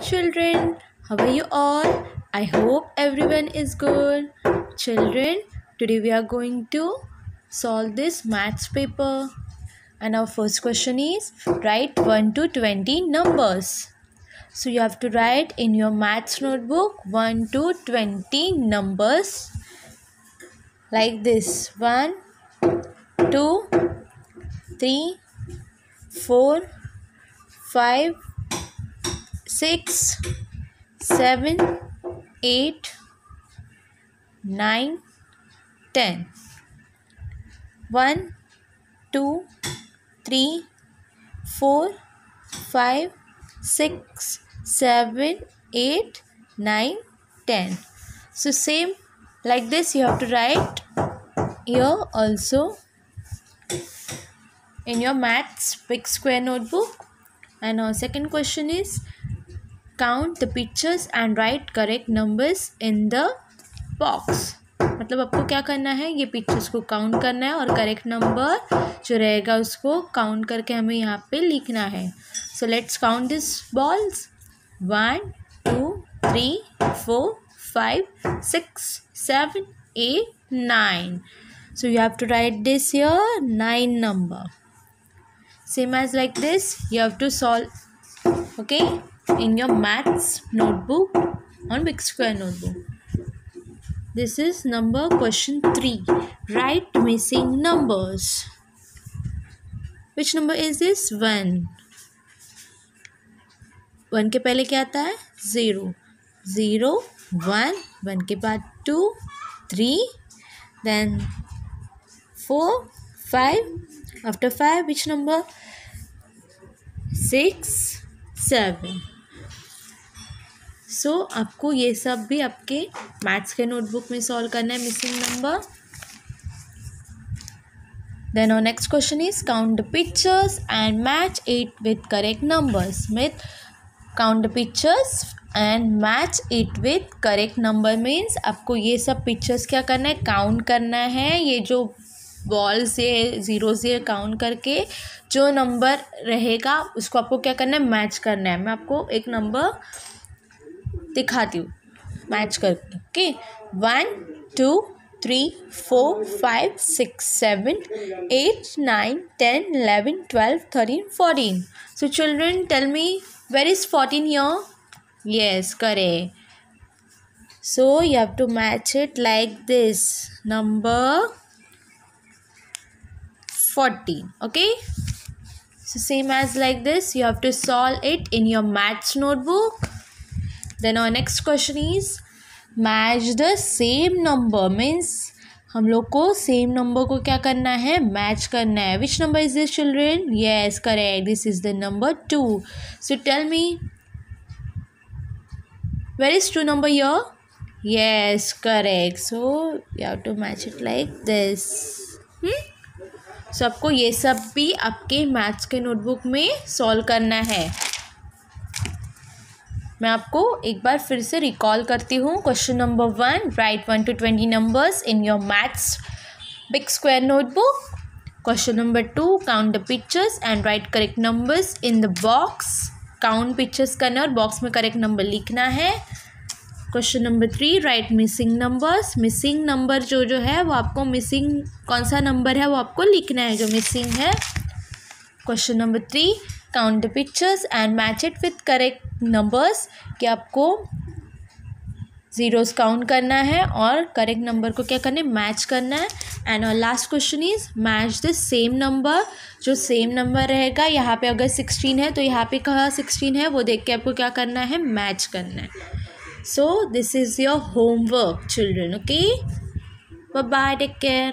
children. How are you all? I hope everyone is good. Children, today we are going to solve this maths paper. And our first question is write 1 to 20 numbers. So you have to write in your maths notebook 1 to 20 numbers like this 1, 2, 3, 4, 5, six, seven, eight, nine, ten. One, two, three, four, five, six, seven, eight, nine, ten. So same like this you have to write here also in your maths big square notebook and our second question is count the pictures and write correct numbers in the box मतलब आपको क्या करना है? ये pictures को count करना है और करेक्ट नंबर जो रहेगा उसको काउंट करके हमें यहाँ पे लिखना है। So let's count this balls one two three four five six seven eight nine so, you have to write this here, nine number. Same as like this, you have to solve, okay? In your maths notebook on big square notebook. This is number question 3. Write missing numbers. Which number is this? 1. 1 के पहले क्या आता है zero zero one one के बाद two three then four five after five which number six seven so so, आपको ये सब भी आपके मैथ्स के नोटबुक में सॉल्व करना है मिसिंग नंबर देन और next question is count pictures and match it with correct numbers with count pictures and match it with correct number means आपको ये सब पिक्चर्स क्या करना है? काउंट करना है। ये जो बॉल से ज़ीरो से काउंट करके जो नंबर रहेगा उसको आपको क्या करना है? मैच करना है। मैं आपको एक नंबर दिखाती हूँ। मैच करके okay one two three four five six seven eight nine ten eleven twelve thirteen fourteen so children tell me where is fourteen your yes करे so you have to match it like this number fourteen okay so, same as like this, you have to solve it in your maths notebook. Then और next question is match the same number means हम लोग को same number को क्या करना है? Match करना है। Which number is this children yes correct this is the number two so tell me where is two number your yes correct so you have to match it like this so आपको ये सब भी आपके maths के notebook में solve करना है। मैं आपको एक बार फिर से रिकॉल करती हूँ question number one write one two twenty numbers in your maths big square notebook question number two count the pictures and write correct numbers in the box count pictures करना और बॉक्स में correct number लिखना है. Question number three write missing numbers missing number जो जो है, वो आपको मिसिंग कौन सा नंबर है, वो आपको लिखना है जो मिसिंग है. Question number three count the pictures and match it with correct numbers कि आपको ज़ीरोज़ काउंट करना है और करेक्ट नंबर को क्या करना है? मैच करना है। एंड और last question is match the same number जो सेम नंबर रहेगा, यहाँ पे अगर सिक्सटीन है तो यहाँ पे कहा सिक्सटीन है? वो देख के आपको क्या करना है? मैच करना है। So this is your homework children okay bye take care